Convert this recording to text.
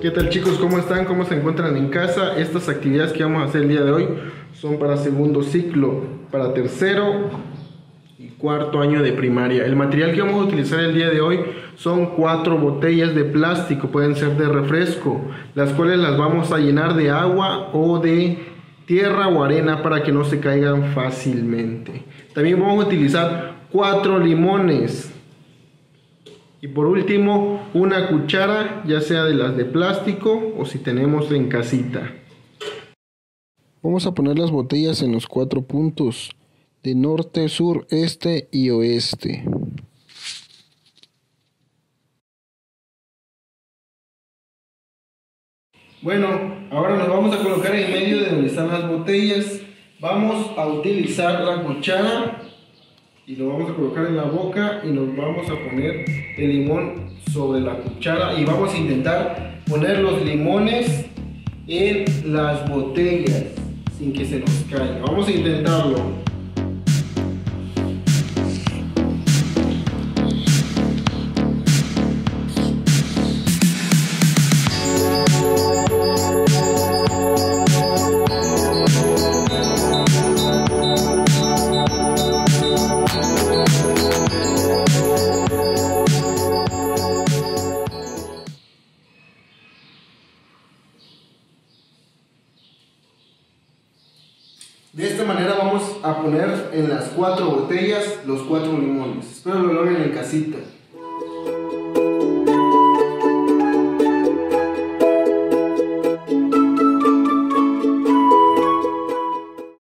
¿Qué tal chicos? ¿Cómo están? ¿Cómo se encuentran en casa? Estas actividades que vamos a hacer el día de hoy son para segundo ciclo, para tercero y cuarto año de primaria. El material que vamos a utilizar el día de hoy son cuatro botellas de plástico, pueden ser de refresco, las cuales las vamos a llenar de agua o de tierra o arena para que no se caigan fácilmente. También vamos a utilizar cuatro limones y por último, una cuchara, ya sea de las de plástico o si tenemos en casita. Vamos a poner las botellas en los cuatro puntos, de norte, sur, este y oeste. Bueno, ahora nos vamos a colocar en medio de donde están las botellas. Vamos a utilizar la cuchara y lo vamos a colocar en la boca y nos vamos a poner el limón sobre la cuchara y vamos a intentar poner los limones en las botellas sin que se nos caiga. Vamos a intentarlo. De esta manera vamos a poner en las cuatro botellas los cuatro limones. Espero lo logren en casita.